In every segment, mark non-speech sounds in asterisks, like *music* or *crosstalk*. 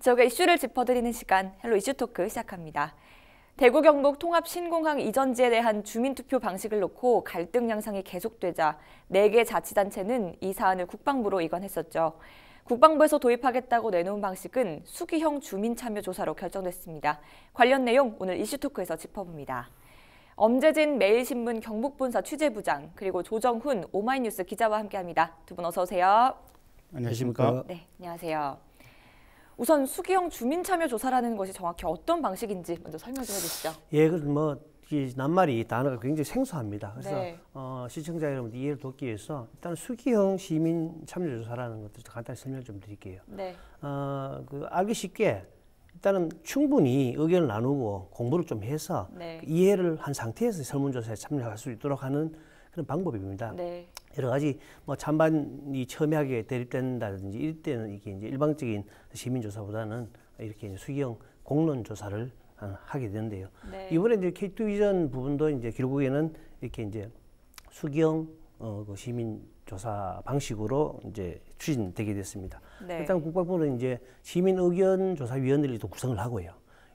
지역의 이슈를 짚어드리는 시간 헬로 이슈 토크 시작합니다. 대구 경북 통합 신공항 이전지에 대한 주민투표 방식을 놓고 갈등 양상이 계속되자 4개 자치단체는 이 사안을 국방부로 이관했었죠. 국방부에서 도입하겠다고 내놓은 방식은 숙의형 주민참여조사로 결정됐습니다. 관련 내용 오늘 이슈토크에서 짚어봅니다. 엄재진 매일신문 경북본사 취재부장 그리고 조정훈 오마이뉴스 기자와 함께합니다. 두 분 어서 오세요. 안녕하십니까? 네, 안녕하세요. 우선 수기형 주민 참여 조사라는 것이 정확히 어떤 방식인지 먼저 설명 좀 해주시죠. 예, 그뭐 낱말이 단어가 굉장히 생소합니다. 그래서 네. 어, 시청자 여러분들 이해를 돕기 위해서 일단 수기형 시민 참여 조사라는 것을 간단히 설명 좀 드릴게요. 네, 어, 그 알기 쉽게 일단은 충분히 의견을 나누고 공부를 좀 해서 네. 이해를 한 상태에서 설문조사에 참여할 수 있도록 하는 그런 방법입니다. 네, 여러 가지 뭐 찬반이 첨예하게 대립된다든지 이럴 때는 이게 이제 일방적인 시민조사보다는 이렇게 이제 수기형 공론 조사를 어, 하게 되는데요. 네. 이번에 이제 K2 이전 부분도 이제 결국에는 이렇게 이제 수기형 어, 그 시민 조사 방식으로 이제 추진되게 됐습니다. 네. 일단 국방부는 이제 시민 의견 조사 위원회를 또 구성을 하고요.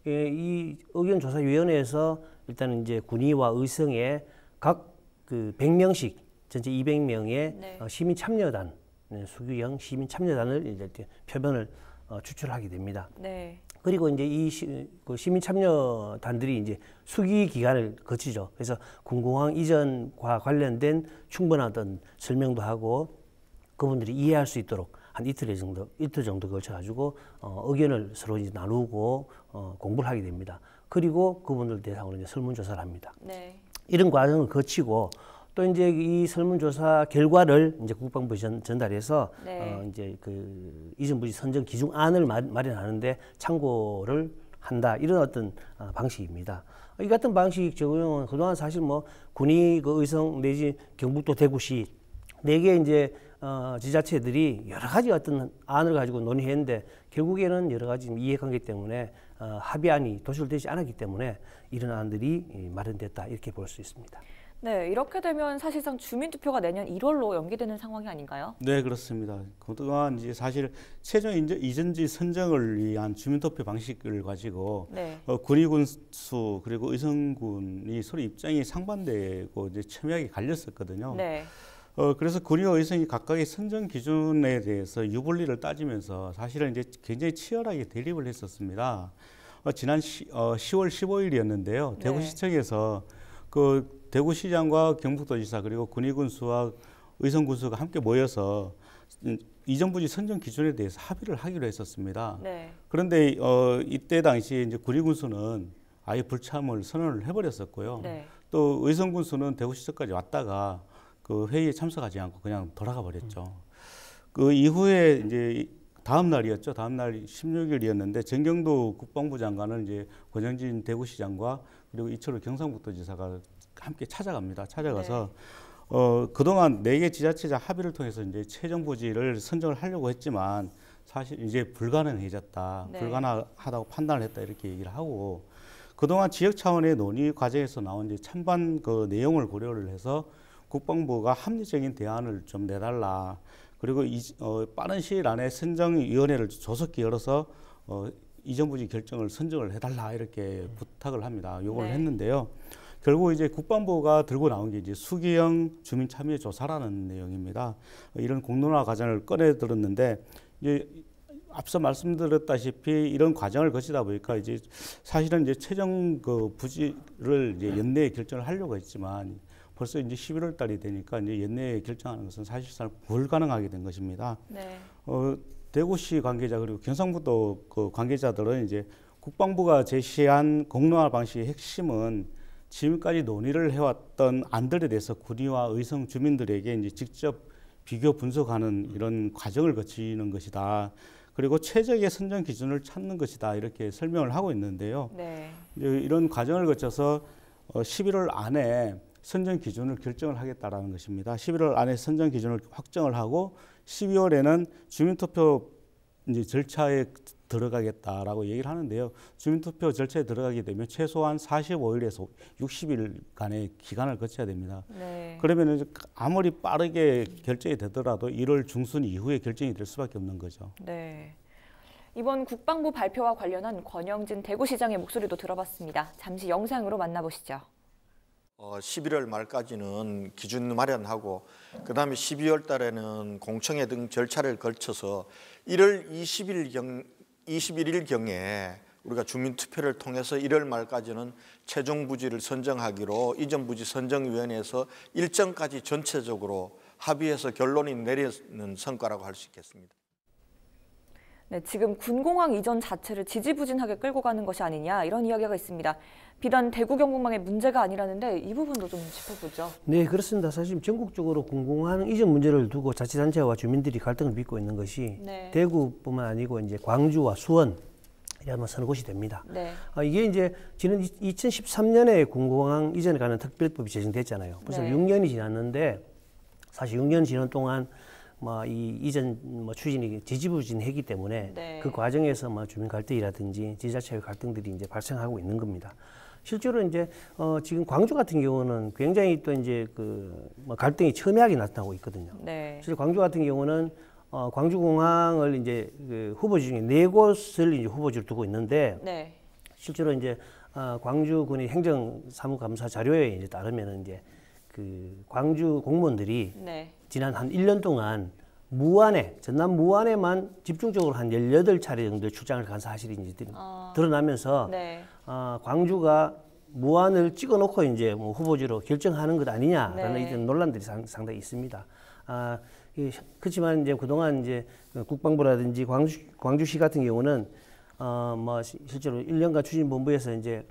예, 이 의견 조사 위원회에서 일단은 이제 군의와 의성의 각 그 100명씩 전체 200명의 네. 어, 시민 참여단 네, 수규형 시민 참여단을 이제 표변을 어, 추출하게 됩니다. 네, 그리고 이제 이 시, 그 시민 참여단들이 이제 수기 기간을 거치죠. 그래서 군공항 이전과 관련된 충분한 어떤 설명도 하고 그분들이 이해할 수 있도록 한 이틀 정도 이틀 정도 걸쳐 가지고 어, 의견을 서로 이제 나누고 어, 공부를 하게 됩니다. 그리고 그분들 대상으로 이제 설문조사를 합니다. 네, 이런 과정을 거치고 또 이제 이 설문조사 결과를 이제 국방부에 전, 전달해서 네. 어, 이제 그 이전 부지 선정 기준안을 마, 마련하는데 참고를 한다 이런 어떤 어, 방식입니다. 이 같은 방식 적용은 그동안 사실 뭐 군이 그 의성 내지 경북도 대구시 네개 이제 어, 지자체들이 여러 가지 어떤 안을 가지고 논의했는데 결국에는 여러 가지 이해관계 때문에 어, 합의안이 도출되지 않았기 때문에 이런 안들이 이, 마련됐다 이렇게 볼 수 있습니다. 네. 이렇게 되면 사실상 주민 투표가 내년 1월로 연기되는 상황이 아닌가요? 네, 그렇습니다. 그동안 이제 사실 최종 이전지 선정을 위한 주민투표 방식을 가지고 네, 어, 군의군수 그리고 의성군이 서로 입장이 상반되고 이제 첨예하게 갈렸었거든요. 네, 어, 그래서 군의와 의성이 각각의 선정 기준에 대해서 유불리를 따지면서 사실은 이제 굉장히 치열하게 대립을 했었습니다. 어, 지난 시, 어, 10월 15일이었는데요. 네. 대구시청에서 그 대구시장과 경북도지사 그리고 군의군수와 의성군수가 함께 모여서 음, 이전 부지 선정 기준에 대해서 합의를 하기로 했었습니다. 네, 그런데 어, 이때 당시에 이제 군의군수는 아예 불참을 선언을 해버렸었고요. 네, 또 의성군수는 대구시청까지 왔다가 그 회의에 참석하지 않고 그냥 돌아가 버렸죠. 그 이후에 이제 이 다음 날이었죠. 다음 날 16일이었는데 정경도 국방부 장관은 이제 권영진 대구시장과 그리고 이철우 경상북도지사가 함께 찾아갑니다. 찾아가서 어 그동안 네 개 지자체장 합의를 통해서 이제 최종 부지를 선정을 하려고 했지만 사실 이제 불가능해졌다. 네. 불가능하다고 판단을 했다 이렇게 얘기를 하고 그동안 지역 차원의 논의 과정에서 나온 이제 찬반 그 내용을 고려를 해서 국방부가 합리적인 대안을 좀 내달라. 그리고 이, 어, 빠른 시일 안에 선정위원회를 조속히 열어서 어, 이전 부지 결정을 선정을 해달라 이렇게 부탁을 합니다. 요걸 네. 했는데요. 결국 이제 국방부가 들고 나온 게 이제 수기형 주민 참여 조사라는 내용입니다. 어, 이런 공론화 과정을 꺼내 들었는데 이제 앞서 말씀드렸다시피 이런 과정을 거치다 보니까 이제 사실은 이제 최종 그 부지를 이제 연내에 결정을 하려고 했지만 벌써 이제 11월 달이 되니까 이제 연내에 결정하는 것은 사실상 불가능하게 된 것입니다. 네, 어, 대구시 관계자 그리고 경상북도 그 관계자들은 이제 국방부가 제시한 공론화 방식의 핵심은 지금까지 논의를 해왔던 안들에 대해서 군의와 의성 주민들에게 이제 직접 비교 분석하는 이런 과정을 거치는 것이다. 그리고 최적의 선정 기준을 찾는 것이다. 이렇게 설명을 하고 있는데요. 네, 이런 과정을 거쳐서 어, 11월 안에 선정 기준을 결정을 하겠다라는 것입니다. 11월 안에 선정 기준을 확정을 하고 12월에는 주민투표 이제 절차에 들어가겠다라고 얘기를 하는데요. 주민투표 절차에 들어가게 되면 최소한 45일에서 60일간의 기간을 거쳐야 됩니다. 네, 그러면 아무리 빠르게 결정이 되더라도 1월 중순 이후에 결정이 될 수밖에 없는 거죠. 네. 이번 국방부 발표와 관련한 권영진 대구시장의 목소리도 들어봤습니다. 잠시 영상으로 만나보시죠. 어, 11월 말까지는 기준 마련하고 그다음에 12월 달에는 공청회 등 절차를 거쳐서 1월 20일 경 21일 경에 우리가 주민 투표를 통해서 1월 말까지는 최종 부지를 선정하기로 이전 부지 선정위원회에서 일정까지 전체적으로 합의해서 결론이 내리는 성과라고 할 수 있겠습니다. 네, 지금 군공항 이전 자체를 지지부진하게 끌고 가는 것이 아니냐 이런 이야기가 있습니다. 비단 대구 경북망의 문제가 아니라는데 이 부분도 좀 짚어보죠. 네, 그렇습니다. 사실 전국적으로 공공항 이전 문제를 두고 자치단체와 주민들이 갈등을 빚고 있는 것이 네. 대구뿐만 아니고 이제 광주와 수원 이라면 서너 곳이 됩니다. 네. 아, 이게 이제 지난 2013년에 공공항 이전에 관한 특별법이 제정됐잖아요. 벌써 네. 6년이 지났는데 사실 6년 지난 동안 뭐이 이전 뭐 추진이 지지부진했기 때문에 네. 그 과정에서 뭐 주민 갈등이라든지 지자체의 갈등들이 이제 발생하고 있는 겁니다. 실제로 이제 어 지금 광주 같은 경우는 굉장히 또 이제 그뭐 갈등이 첨예하게 나타나고 있거든요. 네. 사실 광주 같은 경우는 어, 광주공항을 이제 그 후보지 중에 네 곳을 이제 후보지로 두고 있는데 네. 실제로 이제 어, 광주군의 행정사무감사 자료에 이제 따르면은 이제 그 광주 공무원들이 네. 지난 한 1년 동안 무안에 전남 무안에만 집중적으로 한 18차례 정도 출장을 간 사실이 이제 아. 드러나면서 네. 어, 광주가 무안을 찍어놓고 이제 뭐 후보지로 결정하는 것 아니냐라는 네. 이런 논란들이 상, 상당히 있습니다. 아, 이, 그렇지만 이제 그동안 이제 그 국방부라든지 광주, 광주시 같은 경우는 어, 뭐 시- 실제로 1년간 추진본부에서 이제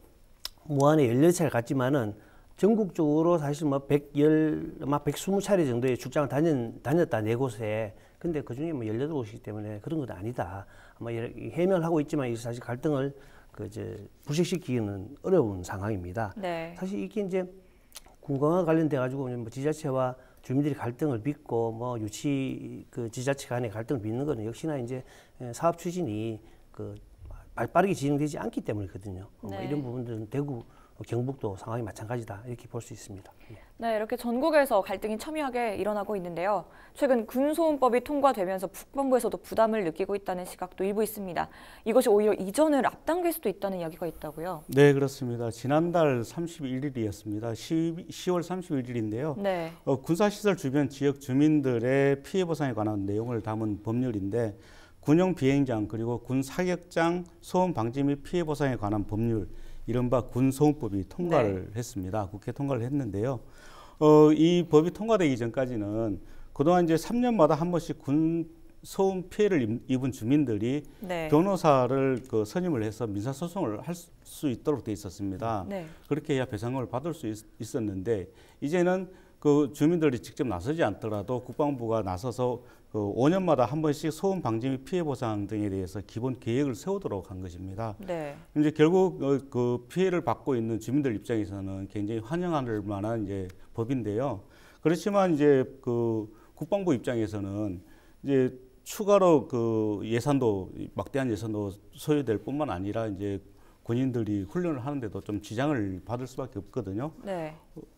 무안에 18차를 갔지만은 전국적으로 사실 뭐 110, 막 120차례 정도의 출장을 다녔, 다녔다, 네 곳에. 근데 그 중에 뭐 18곳이기 때문에 그런 건 아니다. 아마 해명을 하고 있지만 이 사실 갈등을 그 이제 불식시키기는 어려운 상황입니다. 네. 사실 이게 이제 군공과 관련돼 가지고 뭐 지자체와 주민들이 갈등을 빚고 뭐 유치 그 지자체 간의 갈등을 빚는 거는 역시나 이제 에, 사업 추진이 그 발- 빠르게 진행되지 않기 때문이거든요. 어, 네. 이런 부분들은 대구, 어, 경북도 상황이 마찬가지다 이렇게 볼 수 있습니다. 예. 네, 이렇게 전국에서 갈등이 첨예하게 일어나고 있는데요. 최근 군소음법이 통과되면서 국방부에서도 부담을 느끼고 있다는 시각도 일부 있습니다. 이것이 오히려 이전을 앞당길 수도 있다는 이야기가 있다고요. 네, 그렇습니다. 지난달 31일이었습니다. 10월 31일인데요. 네. 어, 군사시설 주변 지역 주민들의 피해 보상에 관한 내용을 담은 법률인데 군용 비행장 그리고 군 사격장 소음 방지 및 피해 보상에 관한 법률 이른바 군소음법이 통과를 했습니다. 국회 통과를 했는데요. 어, 이 법이 통과되기 전까지는 그동안 이제 3년마다 한 번씩 군 소음 피해를 입- 입은 주민들이 네. 변호사를 그 선임을 해서 민사 소송을 할 수 있도록 돼 있었습니다. 네. 그렇게 해야 배상금을 받을 수 있, 었는데 이제는 그 주민들이 직접 나서지 않더라도 국방부가 나서서 그 5년마다 한 번씩 소음 방지 및 피해 보상 등에 대해서 기본 계획을 세우도록 한 것입니다. 네. 이제 결국 어, 그 피해를 받고 있는 주민들 입장에서는 굉장히 환영할 만한 이제 법인데요. 그렇지만 이제 그 국방부 입장에서는 이제 추가로 그 예산도 막대한 예산도 소요될 뿐만 아니라 이제 군인들이 훈련을 하는데도 좀 지장을 받을 수밖에 없거든요. 네.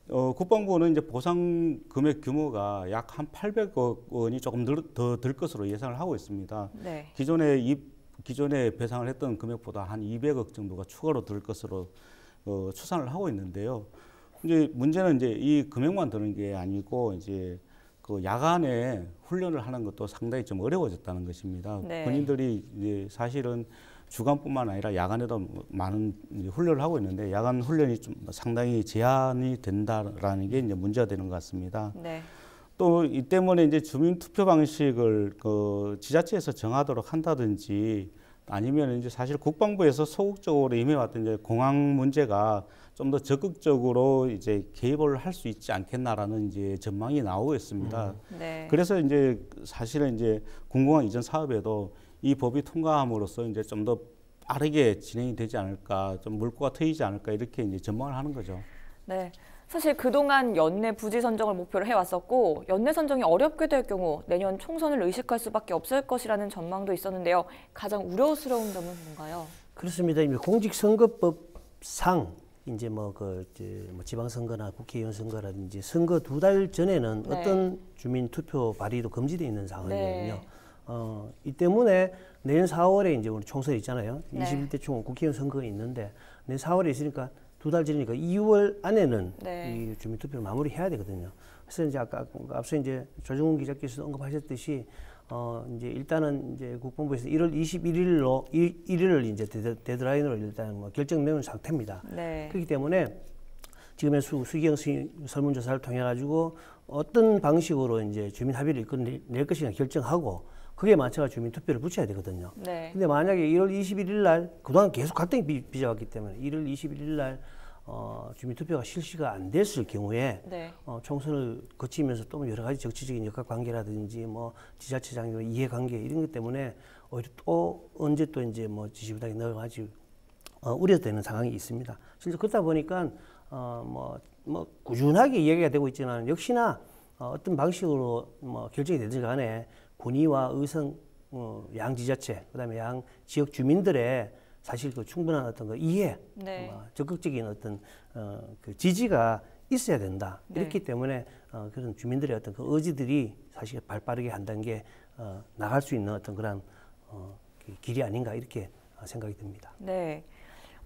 어, 국방부는 이제 보상 금액 규모가 약 한 800억 원이 조금 더 들 것으로 예상을 하고 있습니다. 네. 기존에 이 기존에 배상을 했던 금액보다 한 200억 정도가 추가로 들 것으로 어, 추산을 하고 있는데요. 이제 문제는 이제 이 금액만 드는 게 아니고 이제 그 야간에 훈련을 하는 것도 상당히 좀 어려워졌다는 것입니다. 네. 군인들이 이제 사실은 주간뿐만 아니라 야간에도 많은 이제 훈련을 하고 있는데 야간 훈련이 좀 상당히 제한이 된다라는 게 이제 문제가 되는 것 같습니다. 네. 또이 때문에 이제 주민 투표 방식을 그 지자체에서 정하도록 한다든지 아니면 이제 사실 국방부에서 소극적으로 임해왔던 이제 공항 문제가 좀 더 적극적으로 이제 개입을 할 수 있지 않겠나라는 이제 전망이 나오고 있습니다. 네. 그래서 이제 사실은 이제 군공항 이전 사업에도 이 법이 통과함으로써 이제 좀 더 빠르게 진행이 되지 않을까, 좀 물꼬가 트이지 않을까 이렇게 이제 전망을 하는 거죠. 네. 사실 그동안 연내 부지 선정을 목표로 해왔었고 연내 선정이 어렵게 될 경우 내년 총선을 의식할 수밖에 없을 것이라는 전망도 있었는데요. 가장 우려스러운 점은 뭔가요? 그렇습니다. 이미 공직선거법상 이제 뭐그 이제 뭐 지방선거나 국회의원 선거라든지 선거 두 달 전에는 네. 어떤 주민 투표 발의도 금지되어 있는 상황이거든요. 네. 어, 이 때문에 내년 4월에 이제 우리 총선이 있잖아요. 네. 21대 총 국회의원 선거가 있는데 내년 4월에 있으니까 두달 전이니까 2월 안에는 네. 이 주민투표를 마무리해야 되거든요. 그래서 이제 아까 앞서 이제 조정훈 기자께서 언급하셨듯이 어 이제 일단은 이제 국방부에서 1월 21일로 1일을 이제 데드- 데드 라인으로 일단 뭐 결정 내놓은 상태입니다. 네. 그렇기 때문에 지금의 수, 숙의형 수- 설문조사를 통해 가지고 어떤 방식으로 이제 주민 합의를 이끌어낼 것이냐 결정하고 그에 맞춰가 주민 투표를 붙여야 되거든요. 네. 근데 만약에 1월 21일 날 그동안 계속 갈등이 비- 빚어왔기 때문에 1월 21일 날 어, 주민 투표가 실시가 안 됐을 경우에 네. 어, 총선을 거치면서 또 여러 가지 정치적인 역학 관계라든지 뭐 지자체장의 이해 관계 이런 것 때문에 오히려 또 언제 또 이제 뭐 지지부당이 넣어가지고 어, 우려되는 상황이 있습니다. 실제 그렇다 보니까 어, 뭐, 뭐 꾸준하게 이야기가 되고 있지만 역시나 어, 어떤 방식으로 뭐 결정이 되든 간에 군의와 의성 어, 양 지자체 그다음에 양 지역 주민들의 사실 그 충분한 어떤 그 이해 네. 어, 적극적인 어떤 어, 그 지지가 있어야 된다. 네. 이렇기 때문에 어, 그런 주민들의 어떤 그 의지들이 사실 발 빠르게 한 단계 어, 나갈 수 있는 어떤 그런 어, 그 길이 아닌가 이렇게 어, 생각이 듭니다. 네.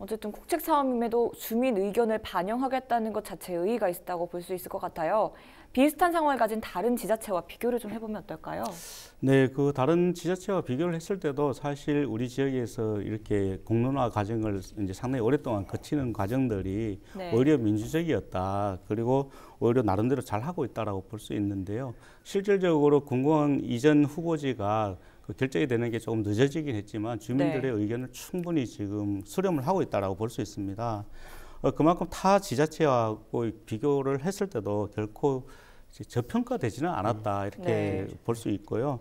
어쨌든 국책 사업임에도 주민 의견을 반영하겠다는 것 자체에 의의가 있다고 볼 수 있을 것 같아요. 비슷한 상황을 가진 다른 지자체와 비교를 좀 해보면 어떨까요? 네, 그 다른 지자체와 비교를 했을 때도 사실 우리 지역에서 이렇게 공론화 과정을 이제 상당히 오랫동안 거치는 과정들이 네. 오히려 민주적이었다. 그리고 오히려 나름대로 잘 하고 있다라고 볼 수 있는데요. 실질적으로 군공항 이전 후보지가 그 결정이 되는 게 조금 늦어지긴 했지만 주민들의 의견을 충분히 지금 수렴을 하고 있다라고 볼 수 있습니다. 어, 그만큼 타 지자체하고 비교를 했을 때도 결코 저평가되지는 않았다 이렇게 네. 볼수 있고요.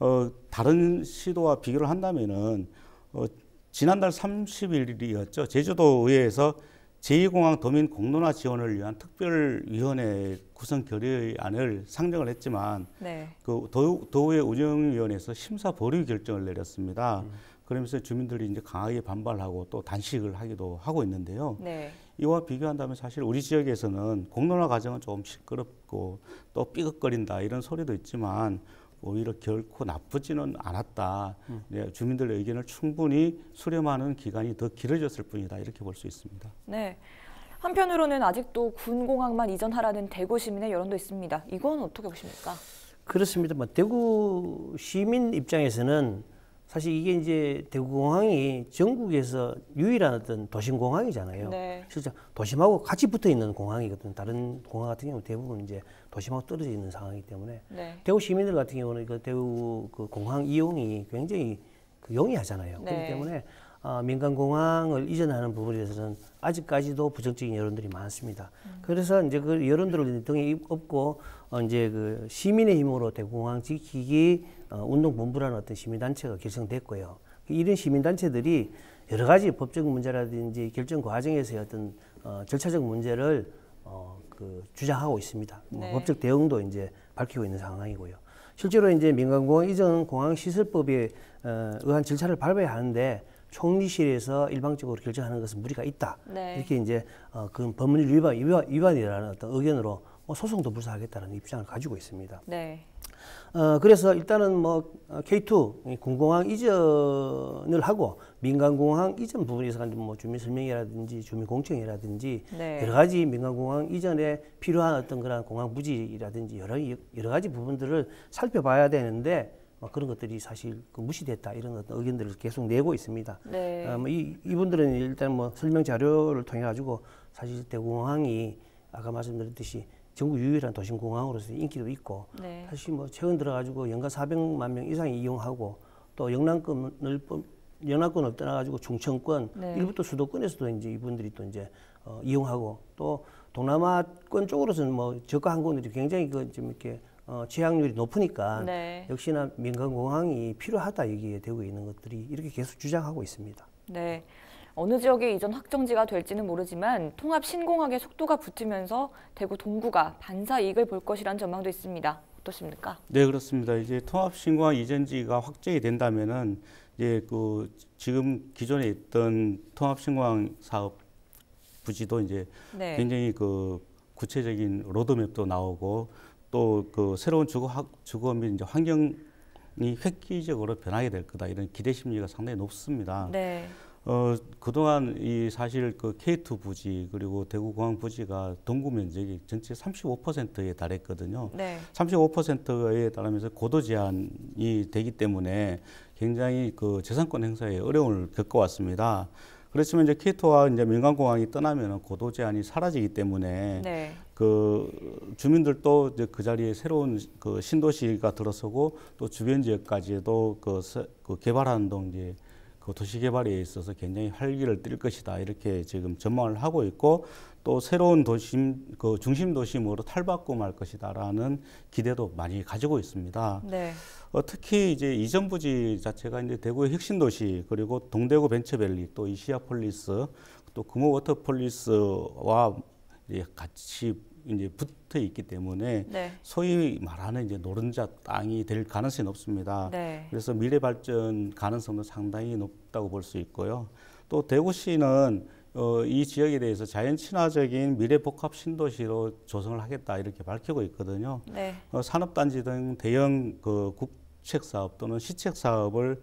어, 다른 시도와 비교를 한다면은 어, 지난달 30일이었죠. 제주도 의회에서 제2공항 도민 공론화 지원을 위한 특별위원회 구성 결의안을 상정을 했지만 네. 그 도, 도의 운영위원회에서 심사 보류 결정을 내렸습니다. 그러면서 주민들이 이제 강하게 반발하고 또 단식을 하기도 하고 있는데요. 네. 이와 비교한다면 사실 우리 지역에서는 공론화 과정은 조금 시끄럽고 또 삐걱거린다 이런 소리도 있지만 오히려 결코 나쁘지는 않았다. 네, 주민들의 의견을 충분히 수렴하는 기간이 더 길어졌을 뿐이다 이렇게 볼 수 있습니다. 네. 한편으로는 아직도 군공항만 이전하라는 대구 시민의 여론도 있습니다. 이건 어떻게 보십니까? 그렇습니다. 뭐 대구 시민 입장에서는 사실 이게 이제 대구공항이 전국에서 유일한 어떤 도심 공항이잖아요. 네. 실제 도심하고 같이 붙어 있는 공항이거든요. 다른 공항 같은 경우는 대부분 이제 도심하고 떨어져 있는 상황이기 때문에 네. 대구 시민들 같은 경우는 그 대구 그 공항 이용이 굉장히 그 용이하잖아요. 네. 그렇기 때문에 어, 민간 공항을 이전하는 부분에 대해서는 아직까지도 부정적인 여론들이 많습니다. 그래서 이제 그 여론들을 등에 업고 어, 이제 그 시민의 힘으로 대구공항 지키기 어, 운동본부라는 어떤 시민단체가 결성됐고요. 이런 시민단체들이 여러 가지 법적 문제라든지 결정 과정에서의 어떤 어, 절차적 문제를 어, 그 주장하고 있습니다. 뭐 네. 법적 대응도 이제 밝히고 있는 상황이고요. 실제로 이제 민간공항 이전 공항 시설법에 어, 의한 절차를 밟아야 하는데 총리실에서 일방적으로 결정하는 것은 무리가 있다. 네. 이렇게 이제 어, 그 법률 위반, 위반 위반이라는 어떤 의견으로 어, 소송도 불사하겠다는 입장을 가지고 있습니다. 네. 어, 그래서 일단은 뭐 어, K2 이 군공항 이전을 하고 민간공항 이전 부분에서 뭐 주민 설명이라든지 주민 공청이라든지 네. 여러 가지 민간공항 이전에 필요한 어떤 그런 공항 부지라든지 여러 여러 가지 부분들을 살펴봐야 되는데 뭐 그런 것들이 사실 그 무시됐다 이런 어떤 의견들을 계속 내고 있습니다. 네. 어, 뭐 이, 이분들은 일단 뭐 설명 자료를 통해 가지고 사실 대구공항이 아까 말씀드렸듯이 전국 유일한 도심 공항으로서 인기도 있고 네. 사실 뭐 최근 들어가지고 연간 400만 명 이상이 이용하고 또 영남권을 뻔- 영남권을 떠나가지고 충청권 네. 일부터 수도권에서도 이제 이분들이 또 이제 어, 이용하고 또 동남아권 쪽으로서는 뭐 저가 항공들이 굉장히 그좀 이렇게 어, 취향률이 높으니까 네. 역시나 민간 공항이 필요하다 얘기에 되고 있는 것들이 이렇게 계속 주장하고 있습니다. 네. 어느 지역에 이전 확정지가 될지는 모르지만 통합 신공항의 속도가 붙으면서 대구 동구가 반사 이익을 볼 것이라는 전망도 있습니다. 어떠십니까? 네 그렇습니다. 이제 통합 신공항 이전지가 확정이 된다면은 이제 그 지금 기존에 있던 통합 신공항 사업 부지도 이제 네. 굉장히 그 구체적인 로드맵도 나오고 또 그 새로운 주거 학- 주거 및 이제 환경 획기적으로 변하게 될 거다 이런 기대 심리가 상당히 높습니다. 네. 어, 그동안 이 사실 그 K2 부지 그리고 대구 공항 부지가 동구 면적이 전체 35%에 달했거든요. 네. 35%에 달하면서 고도 제한이 되기 때문에 굉장히 그 재산권 행사에 어려움을 겪어왔습니다. 그렇지만 이제 K2와 이제 민간공항이 떠나면 고도 제한이 사라지기 때문에 네. 그 주민들도 이제 그 자리에 새로운 그 신도시가 들어서고 또 주변 지역까지도 그, 서- 그 개발하는 동 이제 그 도시 개발에 있어서 굉장히 활기를 띨 것이다 이렇게 지금 전망을 하고 있고 또 새로운 도심 그 중심 도심으로 탈바꿈할 것이다라는 기대도 많이 가지고 있습니다. 네. 어, 특히 이제 이전 부지 자체가 이제 대구의 혁신 도시 그리고 동대구 벤처밸리 또 이시아폴리스 또 금호 워터폴리스와 같이 이제 붙어 있기 때문에 네. 소위 말하는 이제 노른자 땅이 될 가능성이 높습니다. 네. 그래서 미래 발전 가능성도 상당히 높다고 볼 수 있고요. 또 대구시는 어, 이 지역에 대해서 자연 친화적인 미래 복합 신도시로 조성을 하겠다 이렇게 밝히고 있거든요. 네. 어, 산업단지 등 대형 그 국책 사업 또는 시책 사업을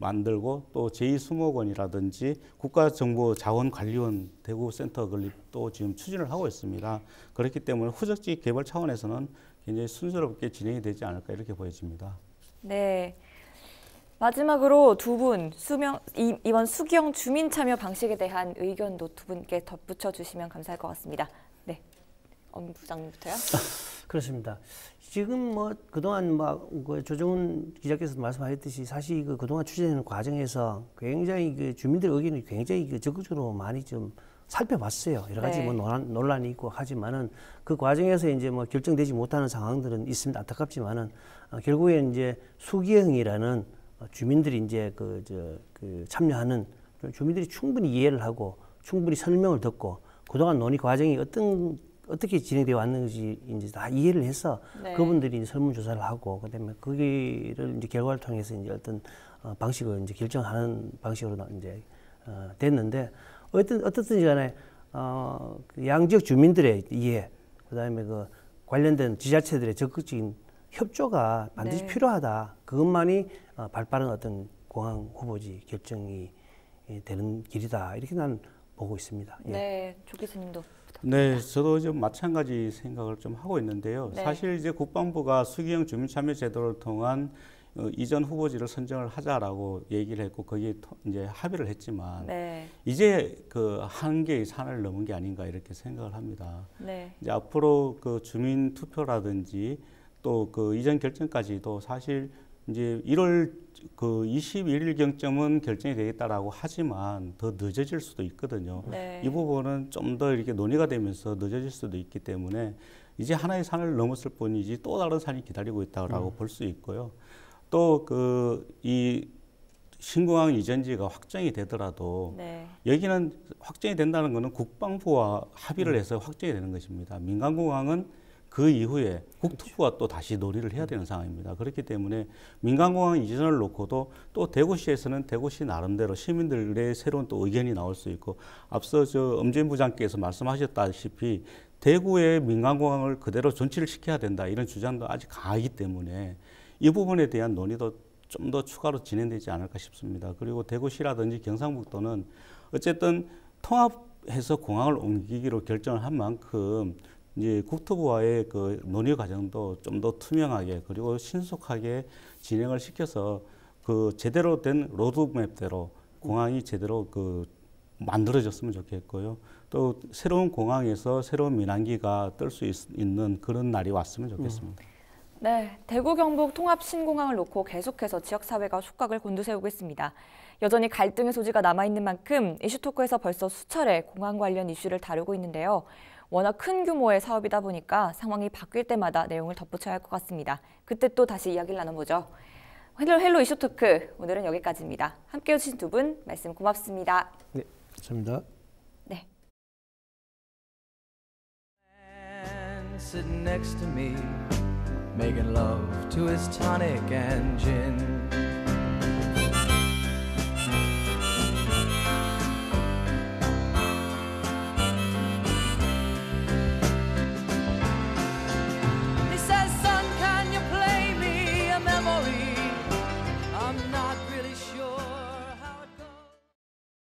만들고 또 제2수목원이라든지 국가정보자원관리원 대구센터 건립도 지금 추진을 하고 있습니다. 그렇기 때문에 후적지 개발 차원에서는 굉장히 순조롭게 진행이 되지 않을까 이렇게 보여집니다. 네. 마지막으로 두분 수명 이, 이번 수경 주민 참여 방식에 대한 의견도 두 분께 덧붙여 주시면 감사할 것 같습니다. 네. 엄 부장님부터요. *laughs* 그렇습니다. 지금 뭐 그동안 막그 조정훈 기자께서 말씀하셨듯이 사실 그 그동안 추진하는 과정에서 굉장히 그 주민들 의견이 굉장히 그 적극적으로 많이 좀 살펴봤어요. 여러 가지 네. 뭐 논란, 논란이 있고 하지만은 그 과정에서 이제 뭐 결정되지 못하는 상황들은 있습니다. 안타깝지만은 어, 결국에 이제 수기형이라는 어, 주민들이 이제 그 저 그 참여하는 주민들이 충분히 이해를 하고 충분히 설명을 듣고 그동안 논의 과정이 어떤 어떻게 진행되어 왔는지 이제 다 이해를 해서 네. 그분들이 이제 설문조사를 하고 그다음에 거기를 이제 결과를 통해서 이제 어떤 어, 방식을 이제 결정하는 방식으로 나- 이제 어, 됐는데 어떤 어떻든지 간에 어, 그 양지역 주민들의 이해 그다음에 그 관련된 지자체들의 적극적인 협조가 반드시 네. 필요하다. 그것만이 어, 발빠른 어떤 공항 후보지 결정이 예, 되는 길이다. 이렇게 난 보고 있습니다. 예. 네. 조 교수님도 네, 저도 좀 마찬가지 생각을 좀 하고 있는데요. 네. 사실 이제 국방부가 수기형 주민 참여 제도를 통한 어, 이전 후보지를 선정을 하자라고 얘기를 했고 거기에 토- 이제 합의를 했지만 네. 이제 그 한계의 산을 넘은 게 아닌가 이렇게 생각을 합니다. 네. 이제 앞으로 그 주민 투표라든지 또 그 이전 결정까지도 사실 이제 1월 그 21일 경점은 결정이 되겠다라고 하지만 더 늦어질 수도 있거든요. 네. 이 부분은 좀 더 이렇게 논의가 되면서 늦어질 수도 있기 때문에 이제 하나의 산을 넘었을 뿐이지 또 다른 산이 기다리고 있다라고 볼수 있고요. 또 그 이 신공항 이전지가 확정이 되더라도 네. 여기는 확정이 된다는 것은 국방부와 합의를 해서 확정이 되는 것입니다. 민간공항은 그 이후에 국토부가 또 다시 논의를 해야 되는 상황입니다. 그렇기 때문에 민간공항 이전을 놓고도 또 대구시에서는 대구시 나름대로 시민들의 새로운 또 의견이 나올 수 있고 앞서 저 엄진 부장께서 말씀하셨다시피 대구의 민간공항을 그대로 존치를 시켜야 된다 이런 주장도 아직 강하기 때문에 이 부분에 대한 논의도 좀 더 추가로 진행되지 않을까 싶습니다. 그리고 대구시라든지 경상북도는 어쨌든 통합해서 공항을 옮기기로 결정을 한 만큼 이제 국토부와의 그 논의 과정도 좀 더 투명하게 그리고 신속하게 진행을 시켜서 그 제대로 된 로드맵대로 공항이 제대로 그 만들어졌으면 좋겠고요. 또 새로운 공항에서 새로운 민항기가 뜰 수 있는 그런 날이 왔으면 좋겠습니다. 네, 대구 경북 통합 신공항을 놓고 계속해서 지역 사회가 촉각을 곤두세우고 있습니다. 여전히 갈등의 소지가 남아 있는 만큼 이슈토크에서 벌써 수차례 공항 관련 이슈를 다루고 있는데요. 워낙 큰 규모의 사업이다 보니까 상황이 바뀔 때마다 내용을 덧붙여야 할 것 같습니다. 그때 또 다시 이야기를 나눠보죠. 헬로 헬로 이슈 토크 오늘은 여기까지입니다. 함께 해 주신 두 분 말씀 고맙습니다. 네, 감사합니다. 네. sitting next to me, making love to his tonic and gin.